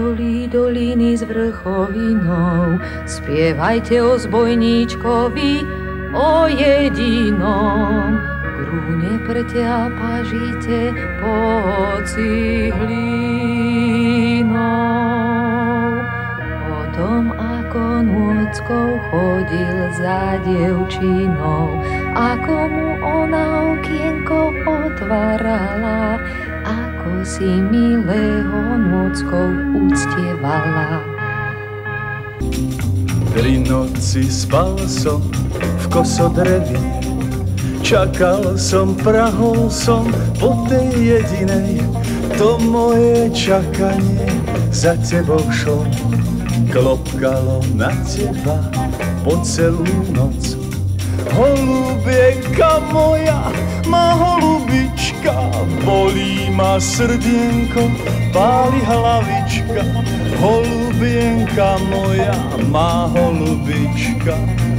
dolí doliny s vrchovinou, spievajte o zbojníčkovi, o jedinom. Grúne preťapažite pod cihlinou. O tom, ako nôckou chodil za dievčinou, ako mu ona okienko otvárala, ako si milého nôckou uctievala. Tri noci spal som v kosodrevi, čakal som, prahol som po tej jedinej, to moje čakanie za tebou šlo, klopkalo na teba po celú noc. Holubienka moja, má holubička, bolí ma srdienko, páli hlavička. Holubienka moja, má holubička,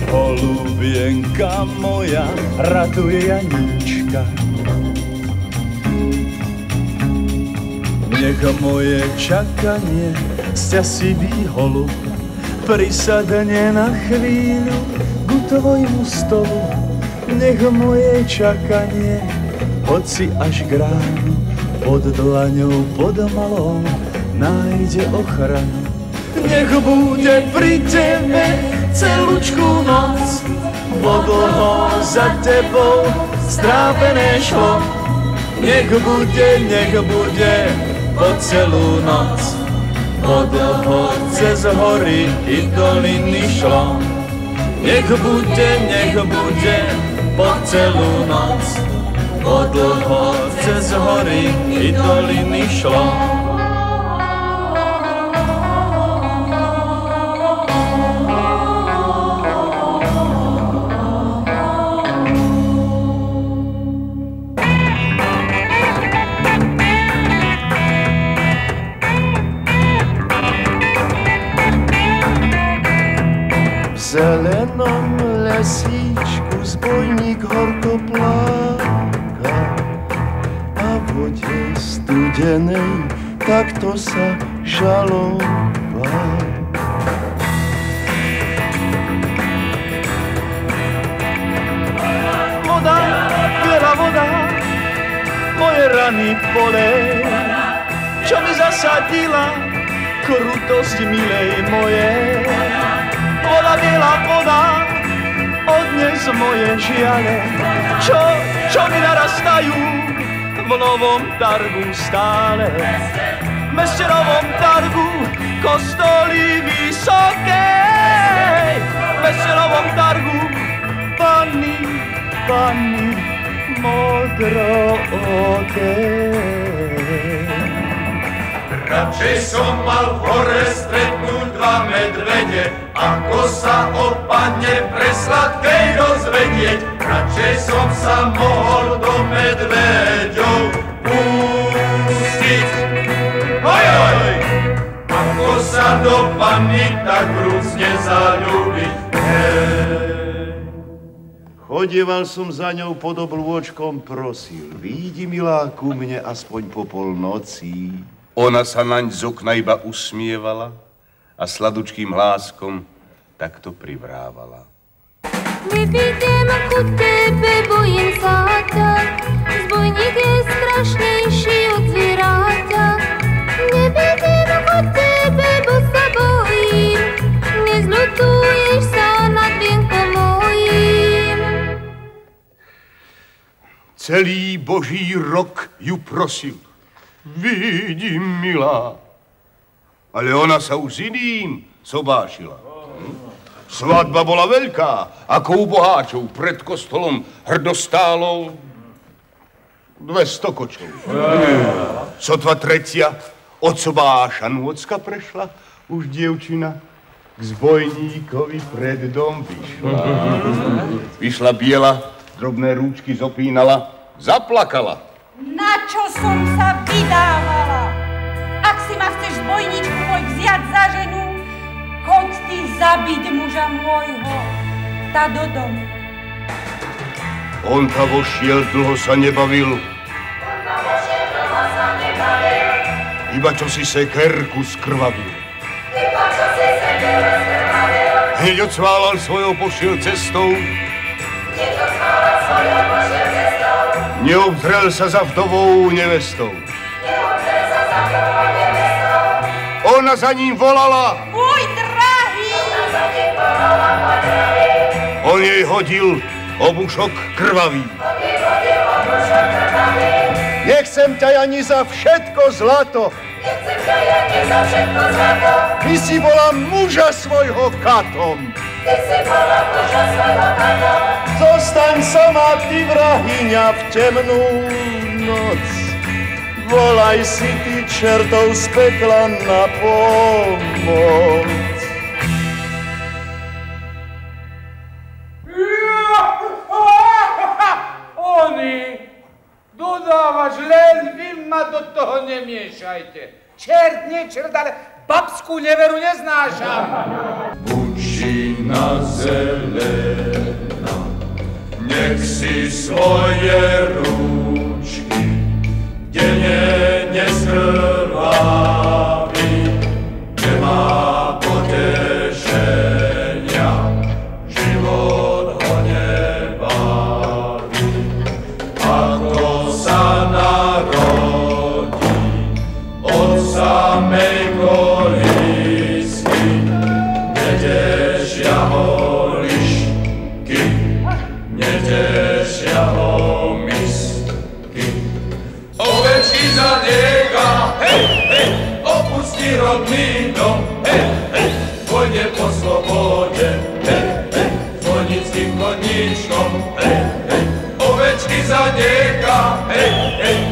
holubienka moja, ratuje Janíčka. Nech moje čakanie sťasivý holub prisadne na chvíľu ku tvojmu stolu. Nech moje čakanie, hoci až ránu, pod dlaňou, pod malou, nájde ochranu. Nech bude pri tebe celúčku noc, bo dlho za tebou strápené šlo. Nech bude, nech bude po celú noc, bo dlho cez hory i doliny šlo. Nech bude, nech bude po celú noc, bo dlho cez hory i doliny šlo. Studenej takto sa žaloval. Voda, veľa voda, moje rany bolej, čo mi zasadila krutosť milej mojej. Voda, biela voda, odnes moje žiale, čo, čo mi narastajú v novom targu meste novom targu, v meste novom targu, panny, panny, modro Radšej som mal v hore stretnúť dva medvede, ako sa o pane presladkej dozvedieť. Radšej som sa mohol do medveďov pustiť. Hoj, hoj! Ako sa do panny tak vrúcne zalúbiť. Chodieval som za ňou pod oblôčkom, prosil, výjdi milá ku mne aspoň po polnoci. Ona sa naň z okna iba usmievala a sladučkým hláskom takto privrávala. Nevidím ku tebe, bojím sa ťa, zbojník je strašnejší od zvieraťa. Nevidím ku tebe, bo sa bojím, nezľutuješ sa nad vienkom mojím. Celý boží rok ju prosil. Vidím, milá. Ale ona sa už iným sobášila. Svadba bola veľká, ako u boháčov, pred kostolom hrdostálov 200 kočov. Sotva tretia, od sobáša nôcka prešla, už dievčina k zbojníkovi pred dom vyšla. Vyšla biela, drobné rúčky zopínala, zaplakala. Na čo som sa vydávala? Ak si ma chceš zbojničku môj vziať za ženu, ty zabiť muža môjho, tá do domu. On ta vošiel, dlho sa nebavil. Iba čo si sekerku skrvavil. Iba čo si sekerku skrvavil. Hneď odsválal svojou pošiel cestou. Hneď odsválal svojou pošiel cestou. Neobzrel sa za vdovou nevestou. Neobzrel sa za vdovou nevestou. Ona za ním volala. Ona On jej hodil obušok krvavý. Nechcem ťa ani za všetko zlato. Nechcem ťa ani za všetko zlato. Ty si bola muža svojho katom. Ty si bola muža svojho katom. Zostaň sama, ty vrahyňa, v temnú noc. Volaj si ty čertov z pekla na pomoc. Nemiešajte. Čert, nie čert, ale babskú neveru neznášam. Bučina zelená, nech si svoje rúčky denne neskrvaví, rodný dom, hej, hej, pôjde po slobode, hej, hej, zvonickým koníčkom, hej, hej, ovečky za nieka, hej, hej,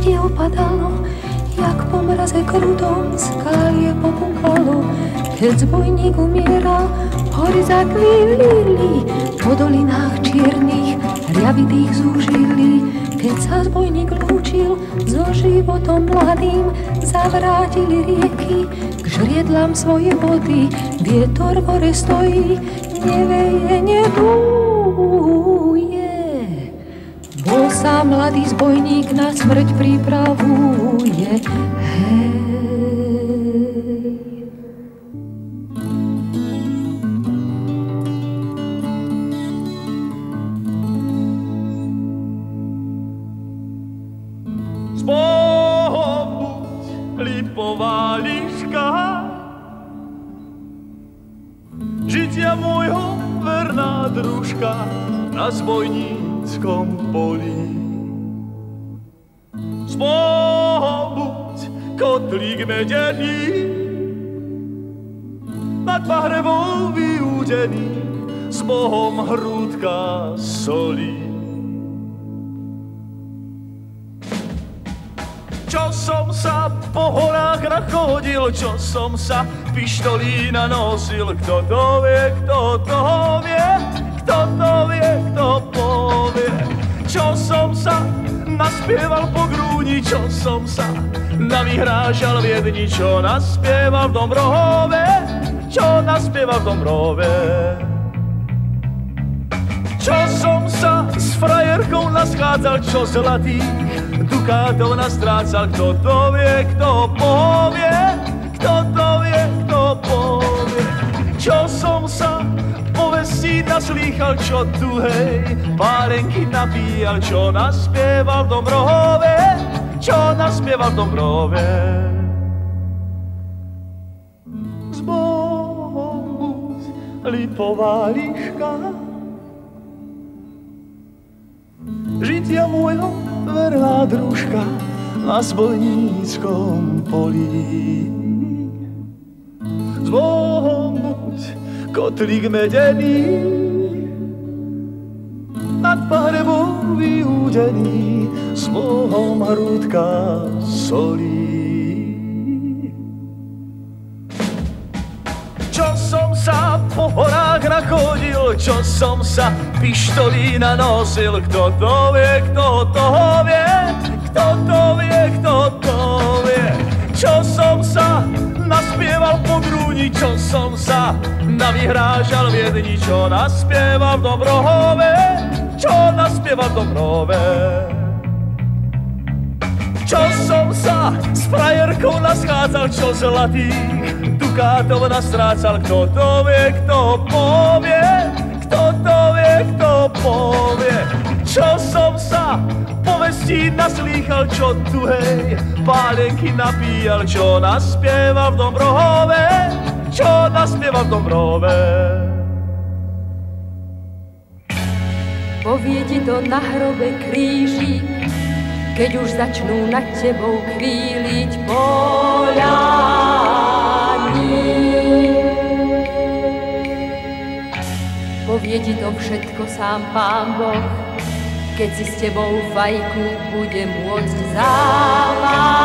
lístie opadalo, jak po mraze krutom skálie popukalo. Keď zbojník umieral, hory zakvívlili, po dolinách čiernych, riavitých zúžili. Keď sa zbojník lúčil so životom mladým, zavrátili rieky k žriedlám svoje vody. Vietor v hore stojí, neveje, nebúje. Sa mladý zbojník na smrť pripravuje. Hej. S Bohom buď lipová liška, Žitia môjho verná družka na zbojníckom poli. Kotlík medený, nad pahrebou vyúdený, s Bohom hrúdka solí. Čo som sa po horách nachodil, čo som sa pištolí nanosil, kto to vie, kto to vie, kto to vie, kto povie. Čo som sa naspieval po grúni, čo som sa navyhrážal v jedni, čo naspieval v Dombrohove, čo naspieval v Dombrohove. Čo som sa s frajerkou naschádzal, čo zlatých dukátov nastrácal, kto to vie, kto povie, kto to vie, kto povie. Naslýchal, čo tu hej, pálenky napíjal, čo naspieval v Dombrohove, čo naspieval v Dombrohove. S Bohom buď lipová liška, žitia môjho verná družka na zbojníckom poli. S Bohom buď kotlík medený, nad pahrebou vyúdený, s Bohom hrúdka solí. Čo som sa po horách nachodil, čo som sa pištolí nanosil, kto to vie, kto to vie, kto to vie, kto to vie. Čo som sa naspieval po grúni, čo som sa navyhrážal v jedni, čo naspieval v Dobrohove, čo naspieval v Dobrohove. Čo som sa s frajerkou naschádzal, čo zlatých dukátov nastrácal, kto to vie, kto povie, kto to vie, kto povie. Čo som sa povestí naslýchal, čo tu hej, pálenky napíjal, čo naspieval v Dombrohove, čo naspieval v Dombrohove. Povie ti to na hrobe krížik, keď už začnú nad tebou kríliť poľani. Povie ti to všetko sám Pán Boh, keď si s tebou fajku bude môcť zavaliť.